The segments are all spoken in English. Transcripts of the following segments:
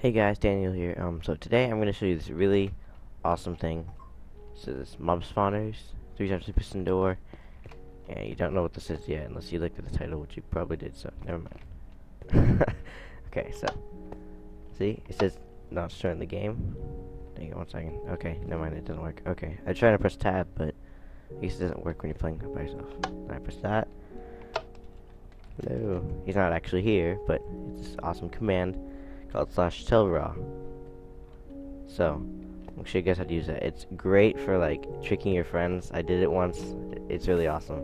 Hey guys, Daniel here. Um, so today I'm going to show you this really awesome thing. So this mob spawners, three times piston door, and you don't know what this is yet unless you looked at the title, which you probably did. So never mind. okay, so see, it says not showing the game. Hang on one second. Okay, never mind, it doesn't work. Okay, I tried to press tab, but it doesn't work when you're playing by yourself. Then I press that. Hello. He's not actually here, but it's this awesome command called slash tellraw. So, I'll show you guys how to use that. It's great for like tricking your friends. I did it once. It's really awesome.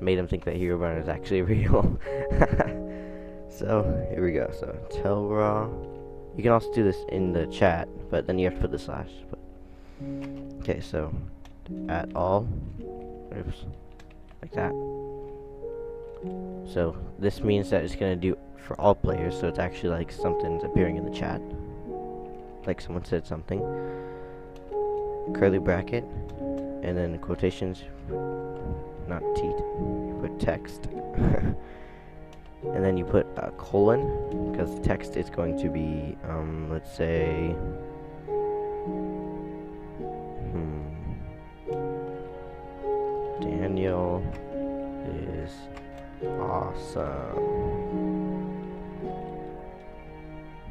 Made them think that Herobrine is actually real. so here we go. So tellraw. You can also do this in the chat, but then you have to put the slash. But okay, so at all. Oops, like that. So this means that it's gonna do for all players, so it's actually like something's appearing in the chat. Like someone said something. Curly bracket, and then quotations, not teat, you put text. and then you put a colon, because the text is going to be, um, let's say, awesome.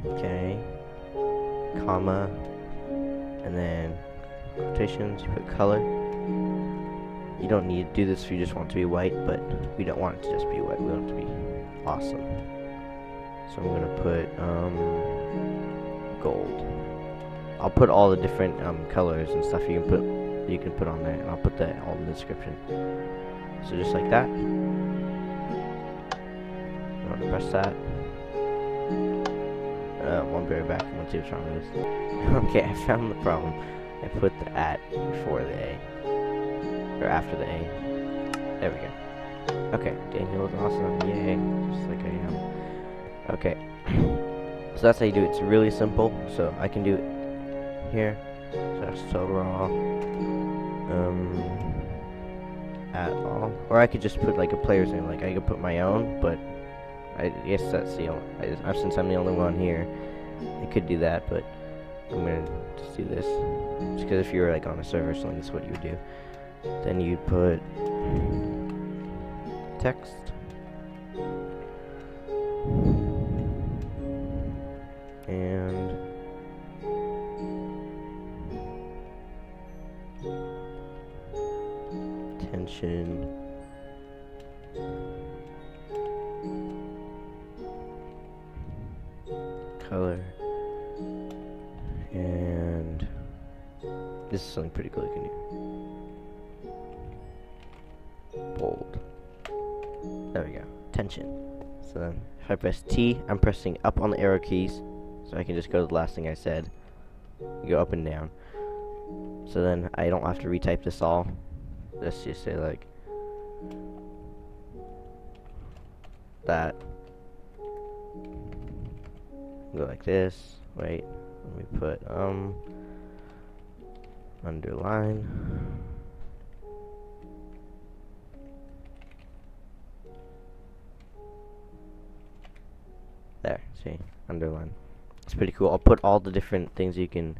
Okay. Comma. And then quotations, you put color. You don't need to do this if you just want it to be white, but we don't want it to just be white. We want it to be awesome. So I'm to put um, gold. I'll put all the different um, colors and stuff you can put you can put on there, and I'll put that all in the description. So just like that. Press that. Uh, back. Gonna see what's wrong with this. okay, I found the problem. I put the at before the A. Or after the A. There we go. Okay, Daniel is awesome. Yay. Just like I am. Okay. so that's how you do it. It's really simple. So I can do it here. So that's so raw. Um, at all. Or I could just put like a player's name. Like I could put my own, but I guess that's the only, since I'm the only one here, I could do that, but I'm gonna just do this. Just because if you were like on a server something, that's what you would do. Then you'd put text. And tension. Color. And this is something pretty cool you can do. Bold. There we go. Tension. So then if I press T, I'm pressing up on the arrow keys. So I can just go to the last thing I said. Go up and down. So then I don't have to retype this all. Let's just say like that go like this. Wait, let me put um underline. There, see, underline. It's pretty cool. I'll put all the different things you can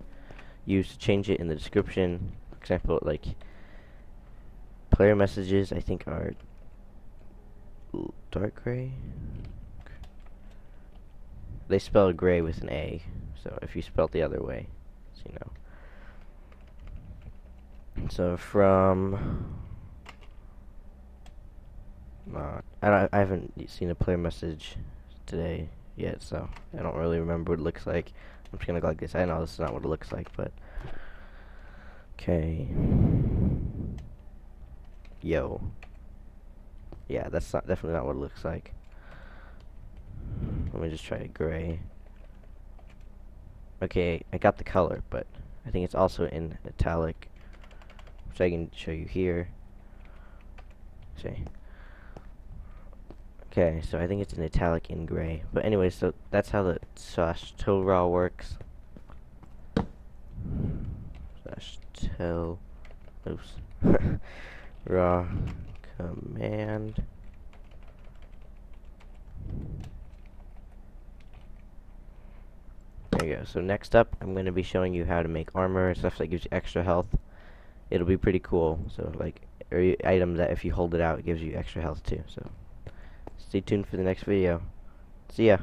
use to change it in the description. For example, like player messages, I think are dark gray they spell gray with an A. So if you spell it the other way, so you know. So from uh, I, I haven't seen a player message today yet, so I don't really remember what it looks like. I'm just gonna go like this. I know this is not what it looks like, but okay. Yo. Yeah, that's not definitely not what it looks like. Let me just try gray. Okay, I got the color, but I think it's also in italic, which I can show you here. See. Okay, so I think it's in italic in gray. But anyway, so that's how the slash tellraw works. Slash till oops raw command There you go. So next up, I'm going to be showing you how to make armor and stuff that gives you extra health. It'll be pretty cool. So like, or item that if you hold it out, it gives you extra health too. So stay tuned for the next video. See ya.